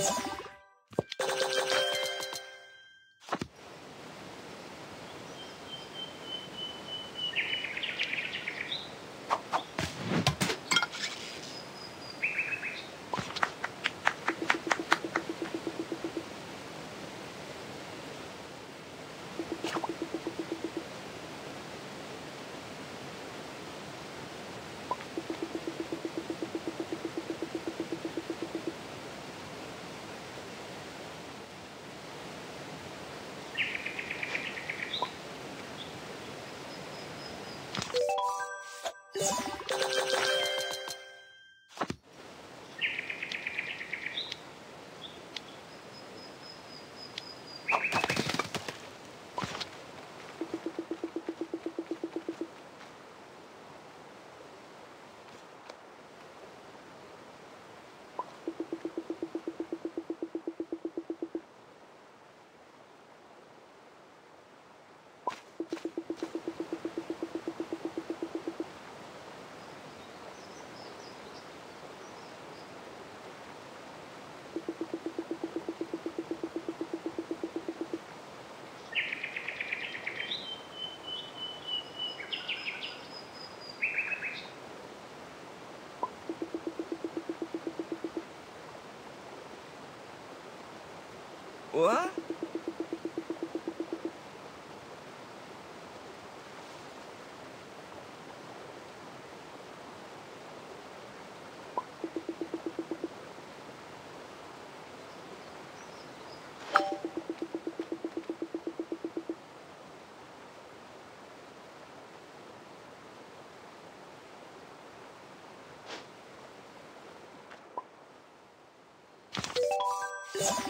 Yes. What? Oh!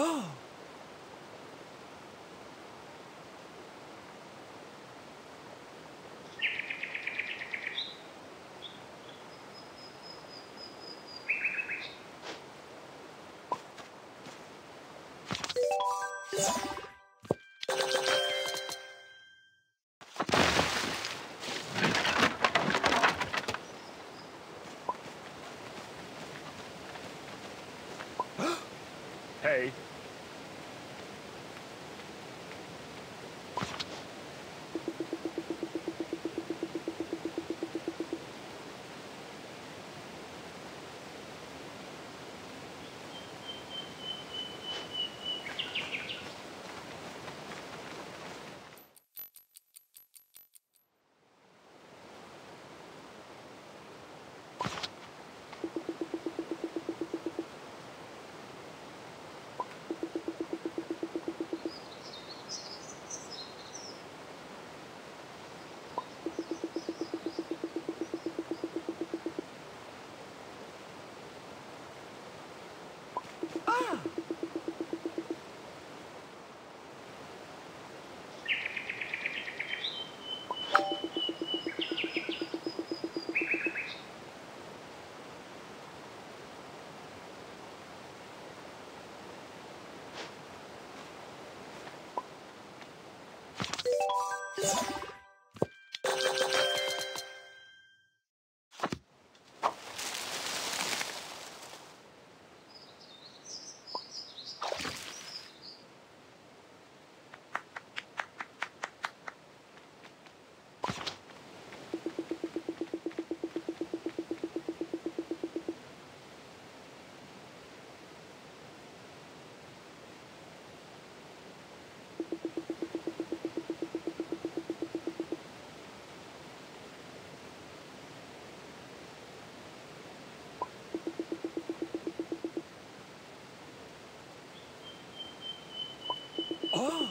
Oh. Hey, you Oh.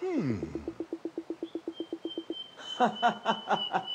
Ho hmm.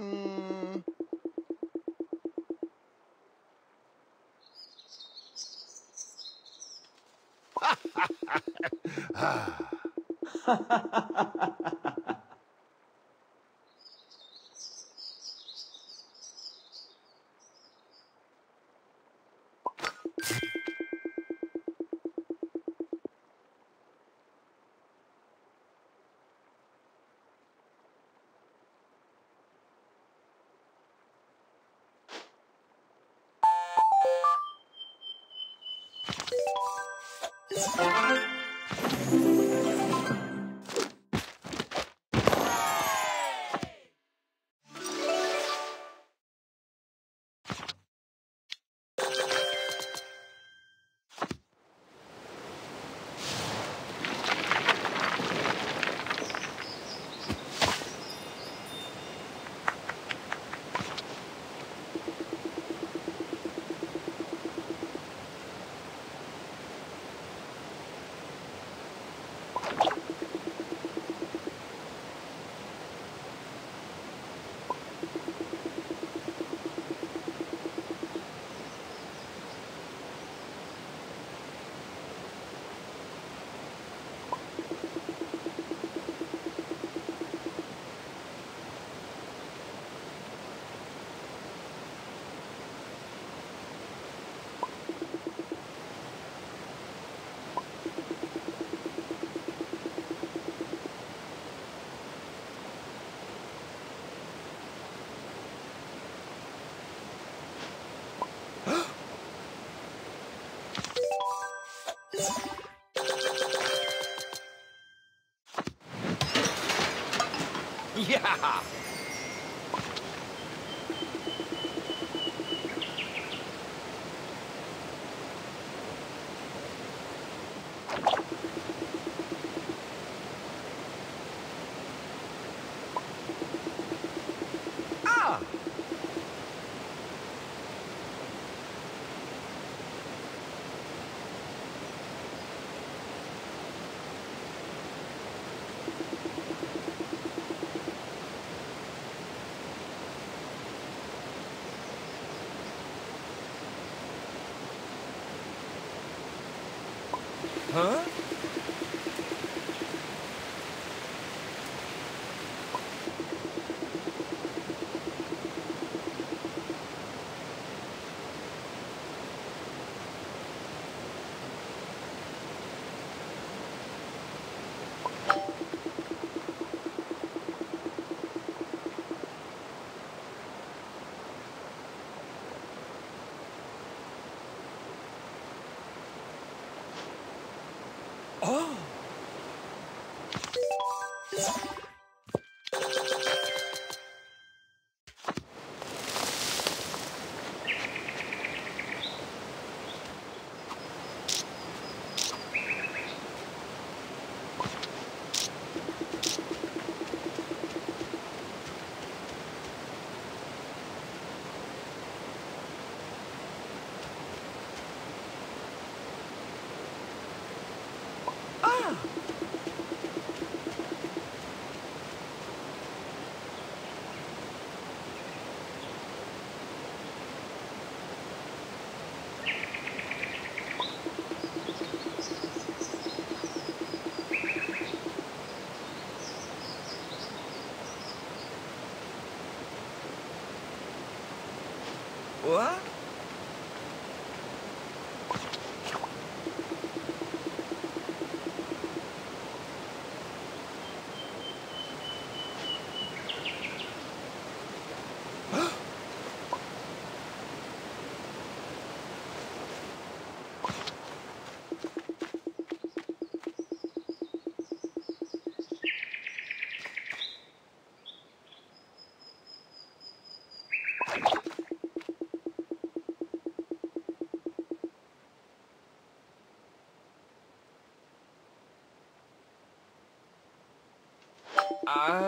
Mm. Yeah! Ah! Ah.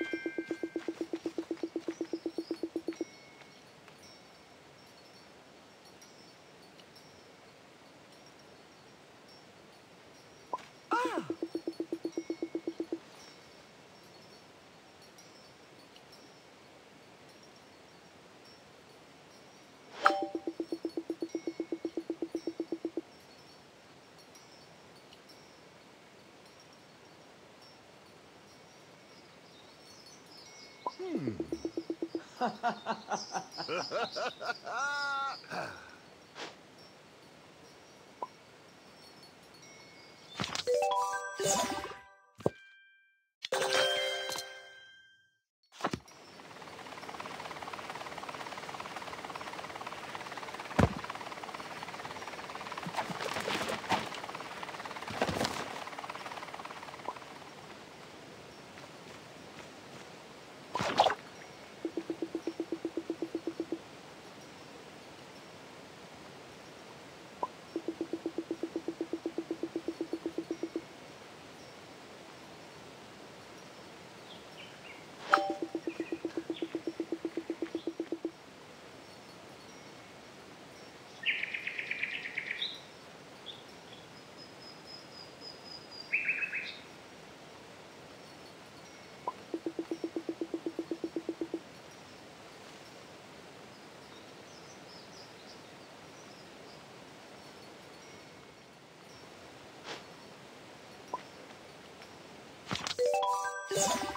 Hmm. you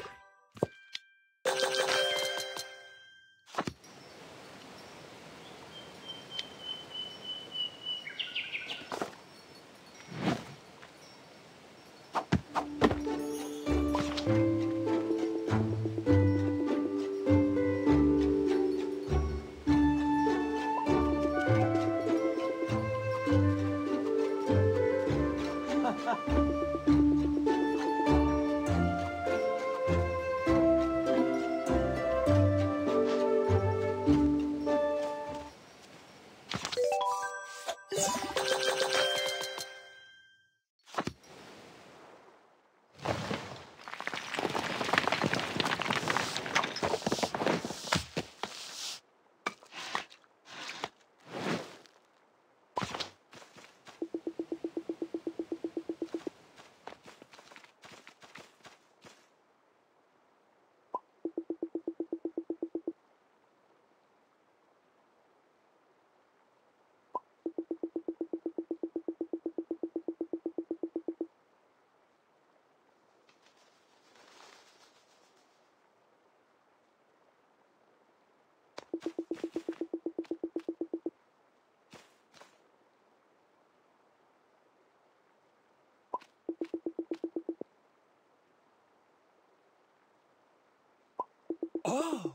Oh!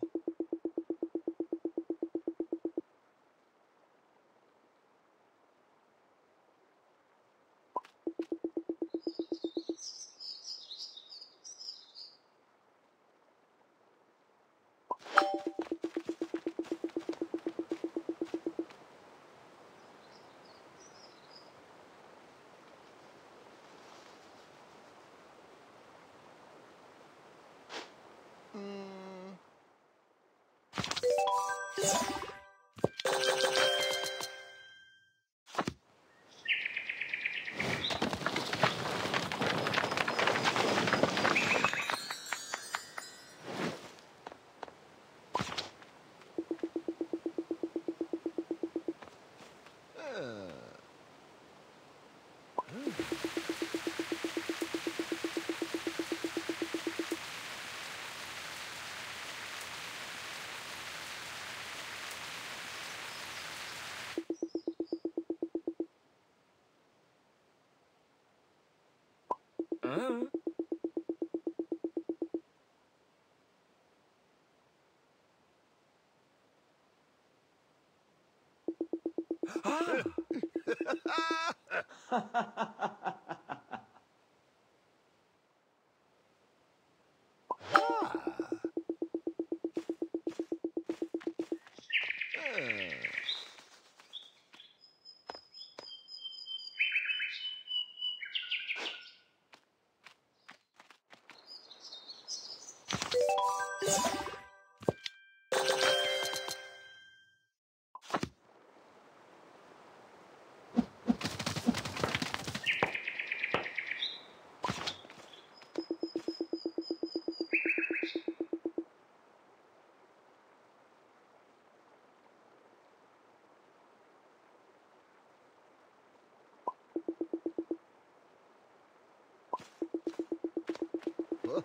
Yeah. Huh?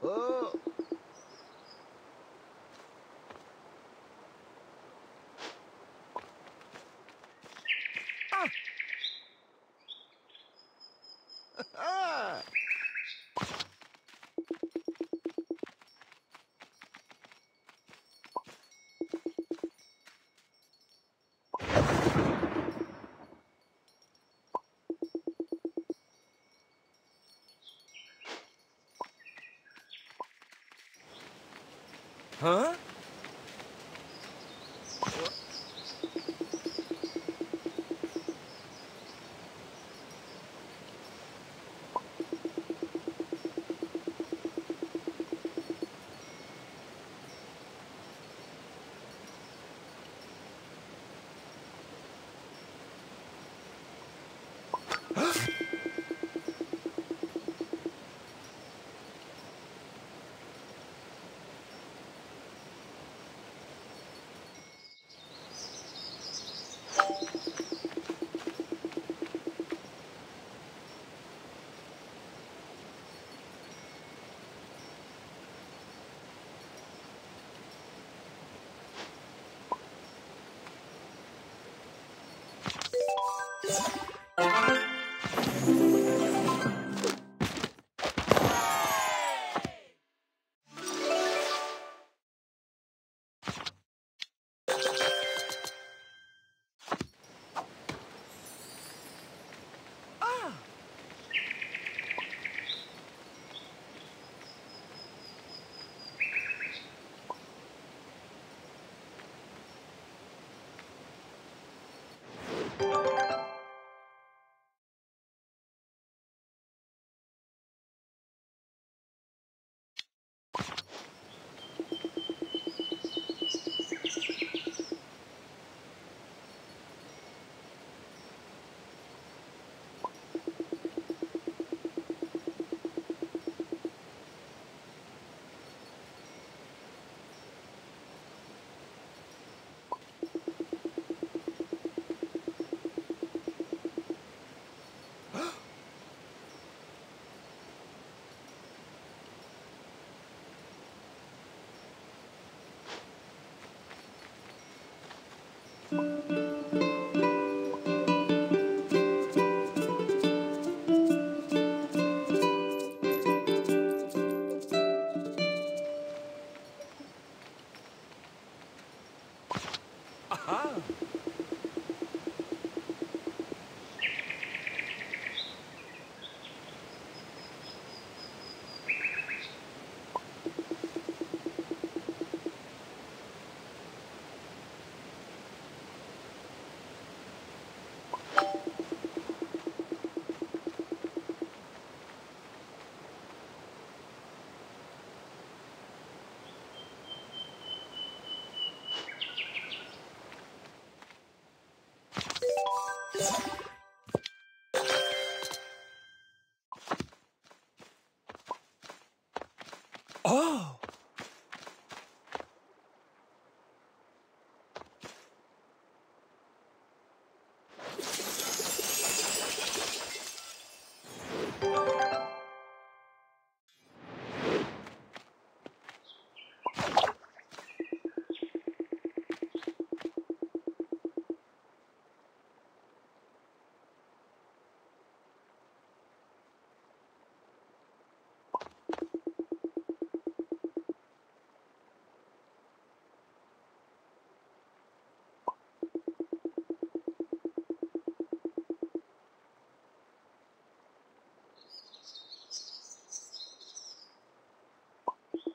Ah. Huh? Aha! うん。Oh!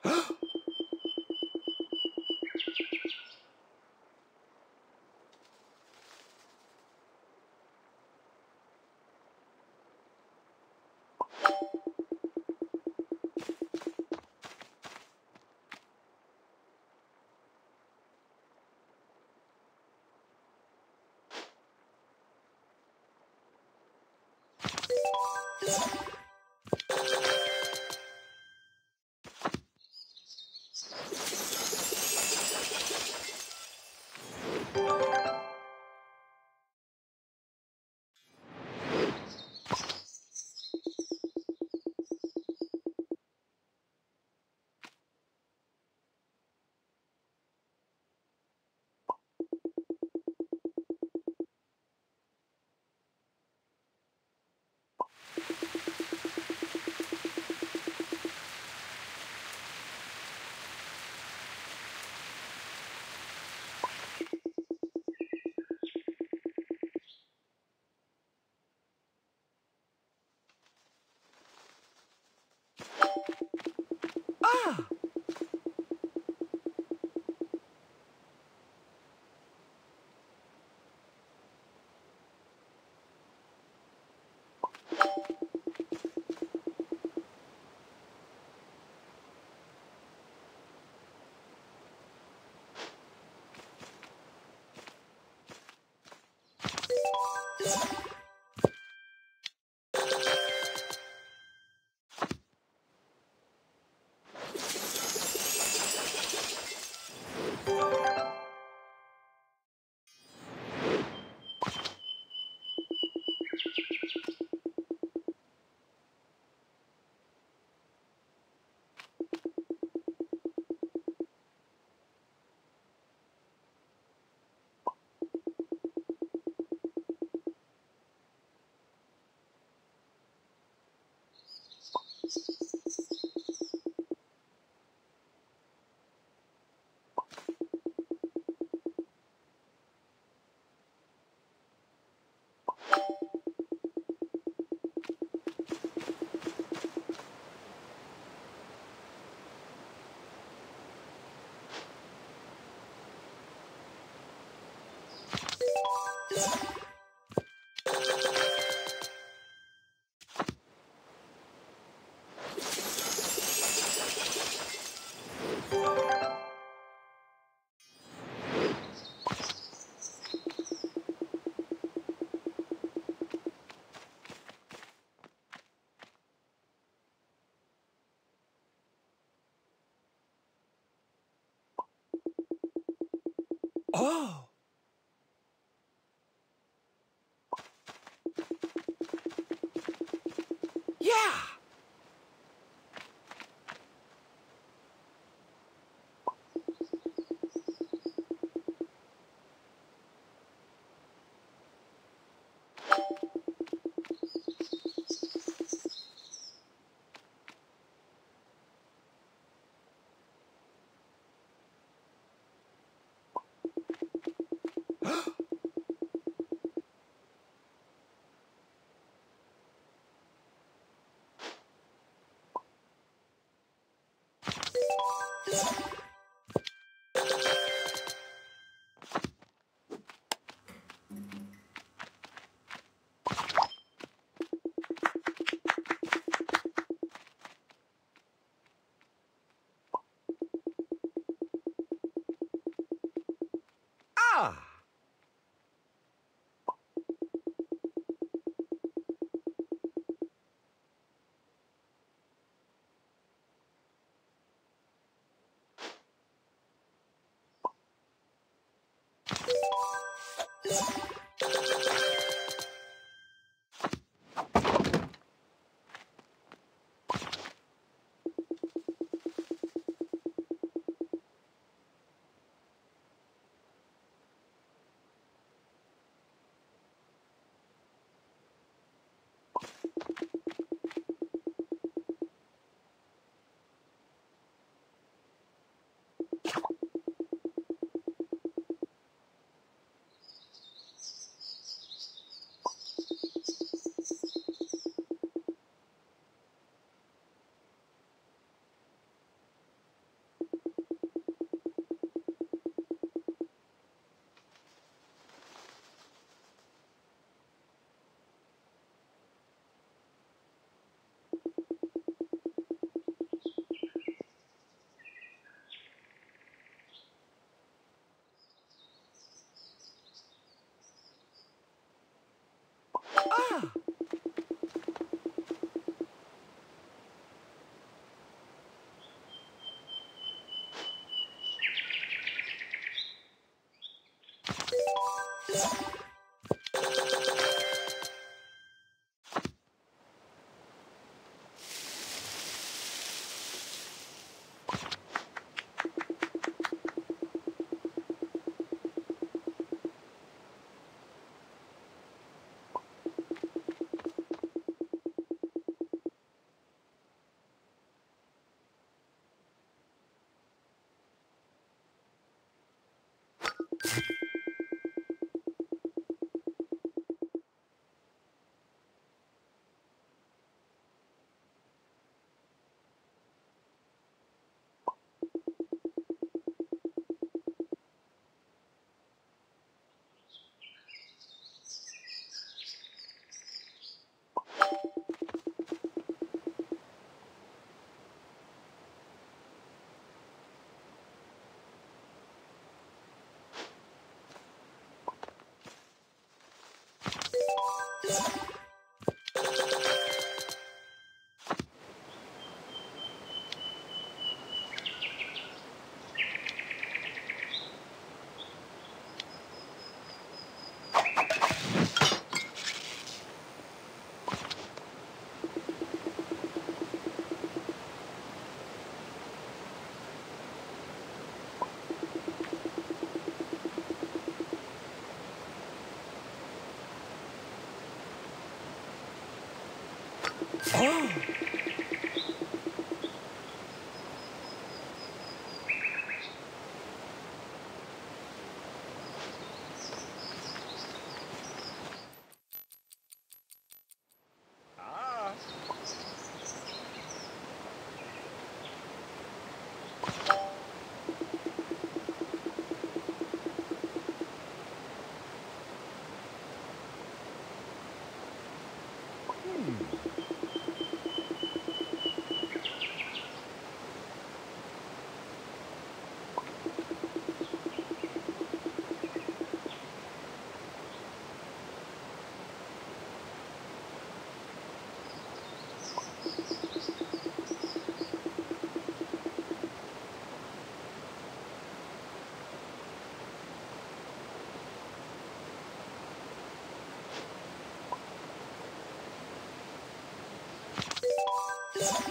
Ah! Oh! Yeah! Ah! Ah! Yeah. You Yes.